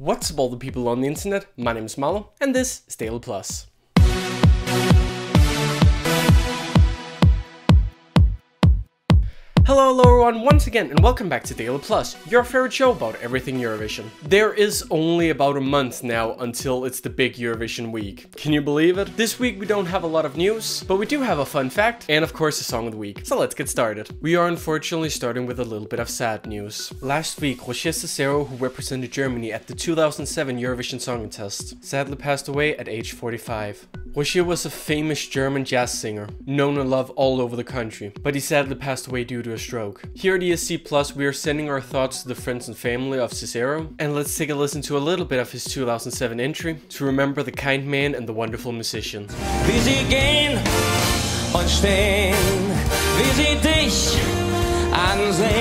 What's up all the people on the internet, my name is Marlo, and this is Daily Plus. Hello, hello everyone, once again, and welcome back to Daily Plus, your favorite show about everything Eurovision. There is only about a month now until it's the big Eurovision week. Can you believe it? This week we don't have a lot of news, but we do have a fun fact, and of course a song of the week. So let's get started. We are unfortunately starting with a little bit of sad news. Last week, Roger Cicero, who represented Germany at the 2007 Eurovision Song Contest, sadly passed away at age 45. Roger was a famous German jazz singer, known and loved all over the country, but he sadly passed away due to a stroke. Here at ESC Plus, we are sending our thoughts to the friends and family of Cicero, and let's take a listen to a little bit of his 2007 entry to remember the kind man and the wonderful musician. Wie sie gehen und stehen, wie sie dich ansehen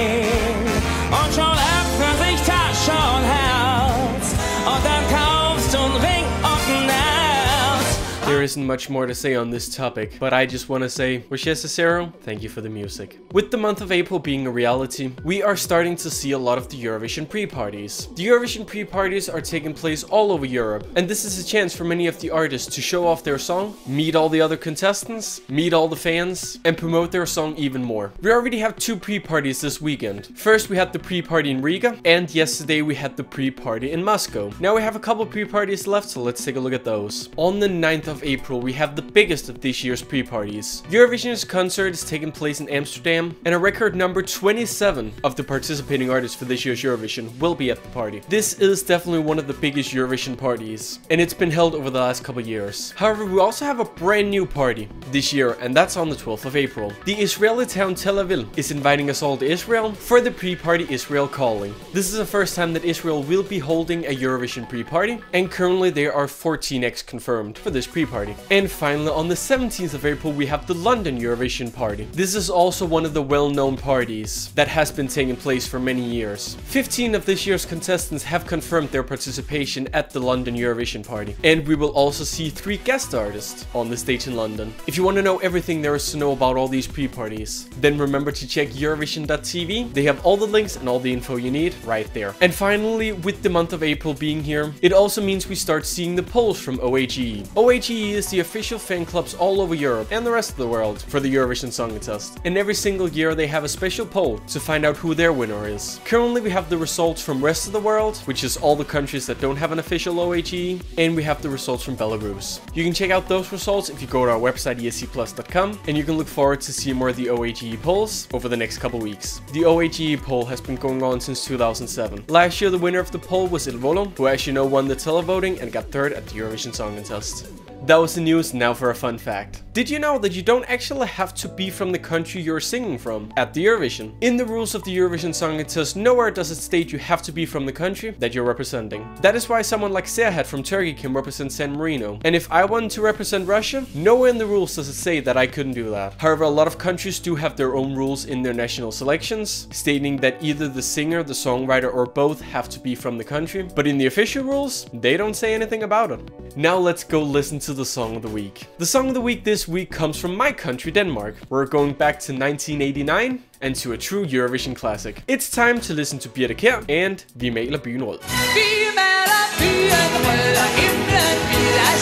isn't much more to say on this topic, but I just want to say, Roger Cicero, thank you for the music. With the month of April being a reality, we are starting to see a lot of the Eurovision pre-parties. The Eurovision pre-parties are taking place all over Europe, and this is a chance for many of the artists to show off their song, meet all the other contestants, meet all the fans, and promote their song even more. We already have two pre-parties this weekend. First we had the pre-party in Riga, and yesterday we had the pre-party in Moscow. Now we have a couple pre-parties left, so let's take a look at those. On the 9th of April, we have the biggest of this year's pre-parties. Eurovision's concert is taking place in Amsterdam, and a record number 27 of the participating artists for this year's Eurovision will be at the party. This is definitely one of the biggest Eurovision parties, and it's been held over the last couple years. However, we also have a brand new party this year, and that's on the 12th of April. The Israeli town Tel Aviv is inviting us all to Israel for the pre-party Israel Calling. This is the first time that Israel will be holding a Eurovision pre-party, and currently there are 14 acts confirmed for this pre-party. And finally, on the 17th of April, we have the London Eurovision party. This is also one of the well-known parties that has been taking place for many years. 15 of this year's contestants have confirmed their participation at the London Eurovision party, and we will also see three guest artists on the stage in London. If you want to know everything there is to know about all these pre-parties, then remember to check Eurovision.tv. They have all the links and all the info you need right there. And finally, with the month of April being here, it also means we start seeing the polls from OGAE. OGAE is the official fan clubs all over Europe and the rest of the world for the Eurovision Song Contest. And every single year they have a special poll to find out who their winner is. Currently we have the results from rest of the world, which is all the countries that don't have an official OGAE, and we have the results from Belarus. You can check out those results if you go to our website escplus.com, and you can look forward to see more of the OGAE polls over the next couple weeks. The OGAE poll has been going on since 2007. Last year the winner of the poll was Il Volo, who as you know won the televoting and got third at the Eurovision Song Contest. That was the news, now for a fun fact. Did you know that you don't actually have to be from the country you're singing from at the Eurovision? In the rules of the Eurovision Song it says nowhere does it state you have to be from the country that you're representing. That is why someone like Serhat from Turkey can represent San Marino. And if I wanted to represent Russia, nowhere in the rules does it say that I couldn't do that. However, a lot of countries do have their own rules in their national selections, stating that either the singer, the songwriter, or both have to be from the country. But in the official rules, they don't say anything about it. Now let's go listen to the song of the week. The song of the week this week comes from my country, Denmark. We're going back to 1989 and to a true Eurovision classic. It's time to listen to Birte Kjær and Vi maler byen rød. Vi maler byen rød og himlen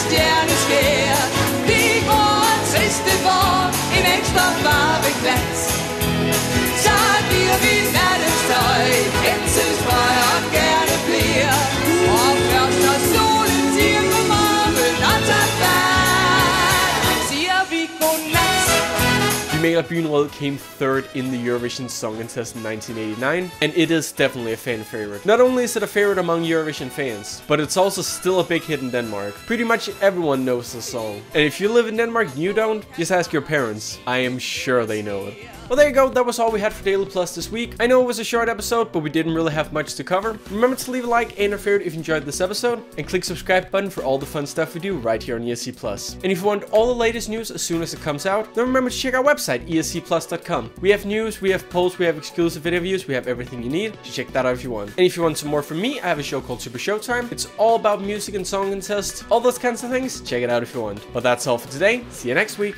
stjerneskær. Vi går triste for en ekstra varme glans. Byen came third in the Eurovision Song Contest in 1989, and it is definitely a fan favorite. Not only is it a favorite among Eurovision fans, but it's also still a big hit in Denmark. Pretty much everyone knows the song. And if you live in Denmark and you don't, just ask your parents. I am sure they know it. Well, there you go. That was all we had for Daily Plus this week. I know it was a short episode, but we didn't really have much to cover. Remember to leave a like and a favorite if you enjoyed this episode, and click subscribe button for all the fun stuff we do right here on ESC Plus. And if you want all the latest news as soon as it comes out, then remember to check our website, escplus.com. We have news, we have polls, we have exclusive interviews, we have everything you need, so check that out if you want. And if you want some more from me, I have a show called Super Showtime. It's all about music and song contests, all those kinds of things. Check it out if you want. But that's all for today. See you next week.